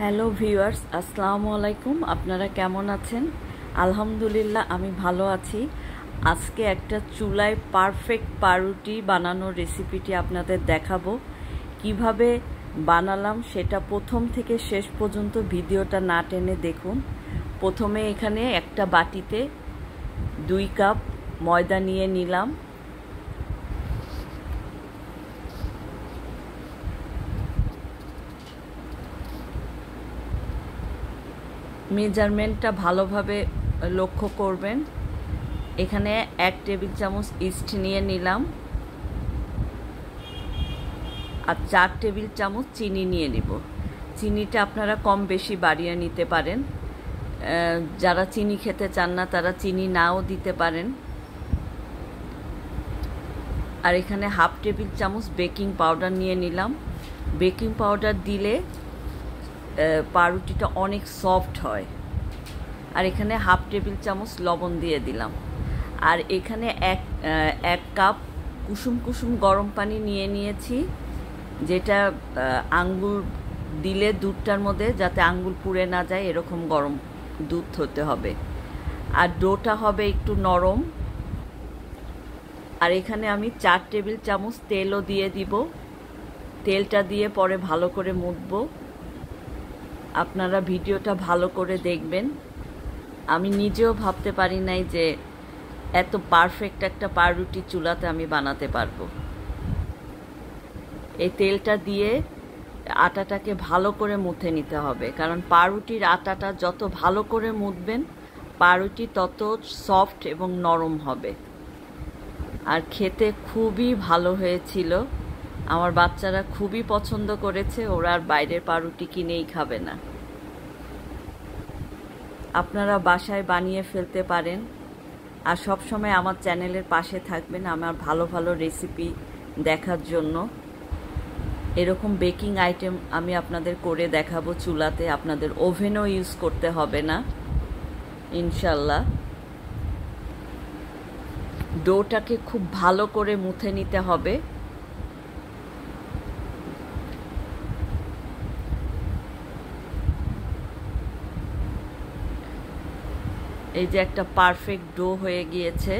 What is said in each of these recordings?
Hello viewers, আসসালামু আলাইকুম। আপনারা কেমন আছেন? আলহামদুলিল্লাহ, আমি ভালো আছি। আজকে একটা চুলায় পারফেক্ট পাউরুটি বানানোর রেসিপিটি আপনাদের দেখাবো। কীভাবে বানালাম সেটা প্রথম থেকে শেষ পর্যন্ত ভিডিওটা না টেনে দেখুন। প্রথমে এখানে একটা বাটিতে দুই কাপ ময়দা নিয়ে নিলাম। মেজারমেন্টটা ভালোভাবে লক্ষ্য করবেন। এখানে এক টেবিল চামচ ইস্ট নিয়ে নিলাম। আর চার টেবিল চামচ চিনি নিয়ে নিব। চিনিটা আপনারা কম বেশি বাড়িয়ে নিতে পারেন। যারা চিনি খেতে চান না, তারা চিনি নাও দিতে পারেন। আর এখানে হাফ টেবিল চামচ বেকিং পাউডার নিয়ে নিলাম। বেকিং পাউডার দিলে পাউরুটিটা অনেক সফট হয়। আর এখানে হাফ টেবিল চামচ লবণ দিয়ে দিলাম। আর এখানে এক এক কাপ কুসুম কুসুম গরম পানি নিয়ে নিয়েছি, যেটা আঙ্গুর দিলে দুধটার মধ্যে যাতে আঙ্গুর পুড়ে না যায়, এরকম গরম দুধ হতে হবে। আর ডোটা হবে একটু নরম। আর এখানে আমি চার টেবিল চামচ তেলও দিয়ে দিব। তেলটা দিয়ে পরে ভালো করে মুটবো। আপনারা ভিডিওটা ভালো করে দেখবেন। আমি নিজেও ভাবতে পারি নাই যে এত পারফেক্ট একটা পাউরুটি চুলাতে আমি বানাতে পারব। এই তেলটা দিয়ে আটাটাকে ভালো করে মুথে নিতে হবে। কারণ পাউরুটির আটাটা যত ভালো করে মুথবেন পাউরুটি তত সফট এবং নরম হবে। আর খেতে খুবই ভালো হয়েছিল। আমার বাচ্চারা খুবই পছন্দ করেছে, ওরা আর বাইরের পাউরুটি কিনেই খাবে না। আপনারা বাসায় বানিয়ে ফেলতে পারেন, আর সব সময় আমার চ্যানেলের পাশে থাকবেন আমার ভালো ভালো রেসিপি দেখার জন্য। এরকম বেকিং আইটেম আমি আপনাদের করে দেখাবো চুলাতে, আপনাদের ওভেনও ইউজ করতে হবে না, ইনশাল্লাহ। ডোটাকে খুব ভালো করে মুথে নিতে হবে। এই যে একটা পারফেক্ট ডো হয়ে গিয়েছে।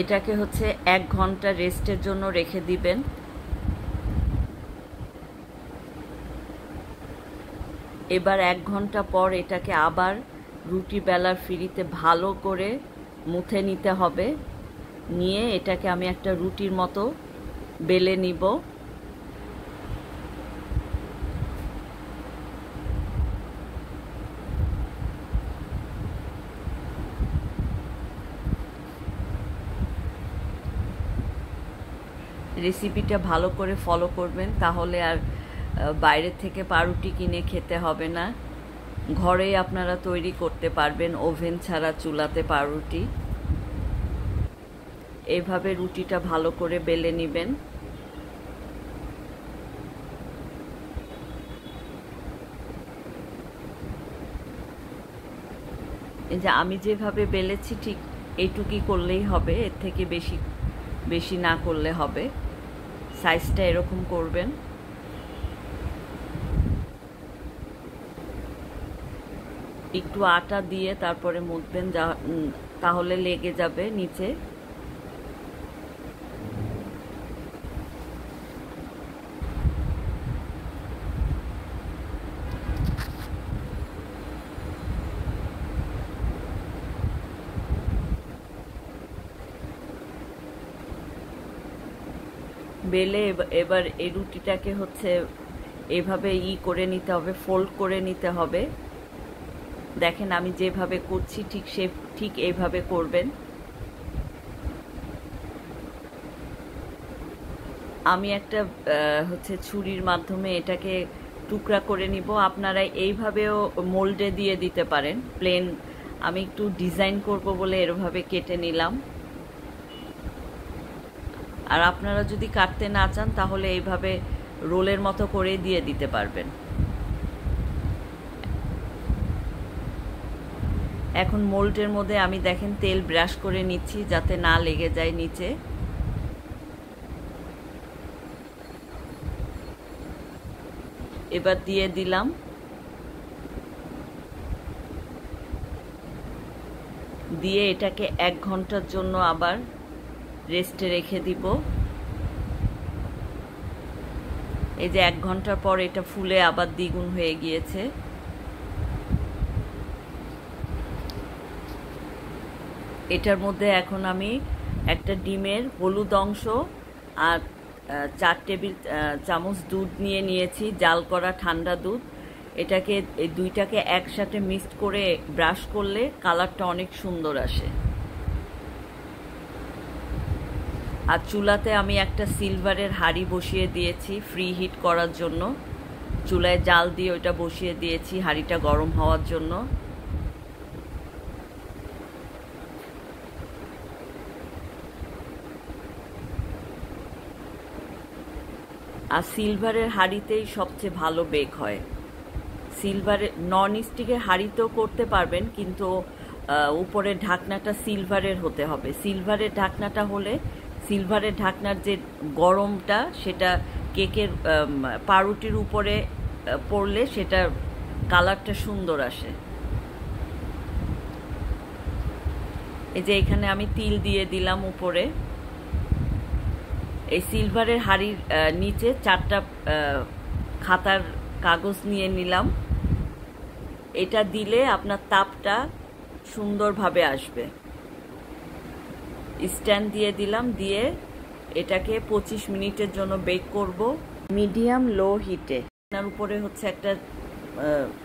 এটাকে হচ্ছে এক ঘণ্টা রেস্টের জন্য রেখে দিবেন। এবার এক ঘণ্টা পর এটাকে আবার রুটি বেলার ফিরিতে ভালো করে মুথে নিতে হবে। নিয়ে এটাকে আমি একটা রুটির মতো বেলে নিব। রেসিপিটা ভালো করে ফলো করবেন, তাহলে আর বাইরের থেকে পাউরুটি কিনে খেতে হবে না। ঘরেই আপনারা তৈরি করতে পারবেন ওভেন ছাড়া চুলাতে পাউরুটি। এভাবে রুটিটা ভালো করে বেলে নেবেন। যে আমি যেভাবে বেলেছি, ঠিক এইটুকি করলেই হবে, এর থেকে বেশি বেশি না করলে হবে। সাইজটা এরকম করবেন। একটু আটা দিয়ে তারপরে মুখবেন যা তাহলে লেগে যাবে নিচে। বেলে এবার এই রুটিটাকে হচ্ছে এভাবে ই করে নিতে হবে ফোল্ড করে নিতে হবে। দেখেন আমি যেভাবে করছি ঠিক সে, ঠিক এইভাবে করবেন। আমি একটা হচ্ছে ছুরির মাধ্যমে এটাকে টুকরা করে নিব। আপনারা এইভাবেও মোল্ডে দিয়ে দিতে পারেন প্লেন আমি একটু ডিজাইন করব বলে এরভাবে কেটে নিলাম। আর আপনারা যদি কাটতে না চান, তাহলে এইভাবে রোলের মতো করে দিয়ে দিতে পারবেন। এখন মোল্টের মধ্যে আমি দেখেন তেল ব্রাশ করে নিচ্ছি, যাতে না লেগে যায় নিচে। এবার দিয়ে দিলাম। দিয়ে এটাকে এক ঘণ্টার জন্য আবার রেস্টে রেখে দিব। এই যে এক ঘণ্টার পর এটা ফুলে আবার দ্বিগুণ হয়ে গিয়েছে। এটার মধ্যে এখন আমি একটা ডিমের হলুদ অংশ আর চার টেবিল চামচ দুধ নিয়ে নিয়েছি, জাল করা ঠান্ডা দুধ। এটাকে, এই দুইটাকে একসাথে মিক্সড করে ব্রাশ করলে কালারটা অনেক সুন্দর আসে। আর চুলাতে আমি একটা সিলভারের হাঁড়ি বসিয়ে দিয়েছি ফ্রি হিট করার জন্য। চুলায় জাল দিয়ে ওইটা বসিয়ে দিয়েছি, হাঁড়িটা গরম হওয়ার জন্য। আর সিলভারের হাঁড়িতেই সবচেয়ে ভালো বেক হয়। সিলভারের নন স্টিকের হাঁড়িতেও করতে পারবেন, কিন্তু উপরের ঢাকনাটা সিলভারের হতে হবে। সিলভারের ঢাকনাটা হলে সিলভারের ঢাকনার যে গরমটা, সেটা কেকের পাউরুটির উপরে পড়লে সেটা কালারটা সুন্দর আসে। এই যে এখানে আমি তিল দিয়ে দিলাম উপরে। এই সিলভারের হাড়ির নিচে চারটা খাতার কাগজ নিয়ে নিলাম। এটা দিলে আপনার তাপটা সুন্দরভাবে আসবে। স্ট্যান্ড দিয়ে দিলাম দিয়ে এটাকে পঁচিশ মিনিটের জন্য বেক করব। মিডিয়াম লো হিটে। আপনার উপরে হচ্ছে একটা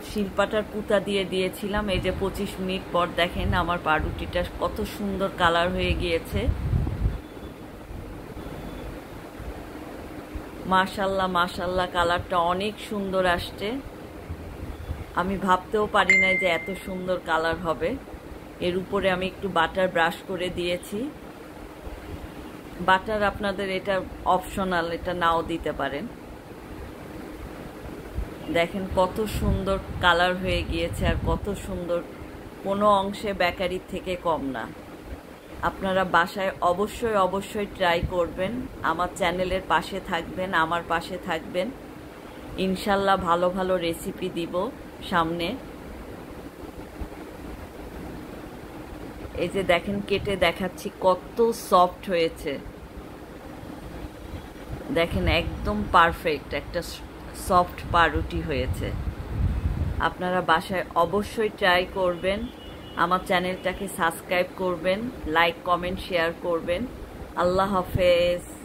শিলপাটার পুতা দিয়ে দিয়েছিলাম। এই যে পঁচিশ মিনিট পর দেখেন আমার পাউরুটিটা কত সুন্দর কালার হয়ে গিয়েছে। মাশাল্লাহ মাশাল্লাহ কালারটা অনেক সুন্দর আসছে। আমি ভাবতেও পারি না যে এত সুন্দর কালার হবে। এর উপরে আমি একটু বাটার ব্রাশ করে দিয়েছি। বাটার আপনাদের এটা অপশনাল এটা নাও দিতে পারেন। দেখেন কত সুন্দর কালার হয়ে গিয়েছে আর কত সুন্দর, কোনো অংশে বেকারির থেকে কম না। আপনারা বাসায় অবশ্যই অবশ্যই ট্রাই করবেন। আমার চ্যানেলের পাশে থাকবেন, আমার পাশে থাকবেন। ইনশাল্লাহ ভালো ভালো রেসিপি দিব সামনে। এই যে দেখেন, কেটে দেখাচ্ছি কত সফট হয়েছে। দেখেন, একদম পারফেক্ট একটা সফট পাউরুটি হয়েছে। আপনারা বাসায় অবশ্যই ট্রাই করবেন। আমার চ্যানেলটাকে সাবস্ক্রাইব করবেন লাইক কমেন্ট শেয়ার করবেন। আল্লাহ হাফেজ।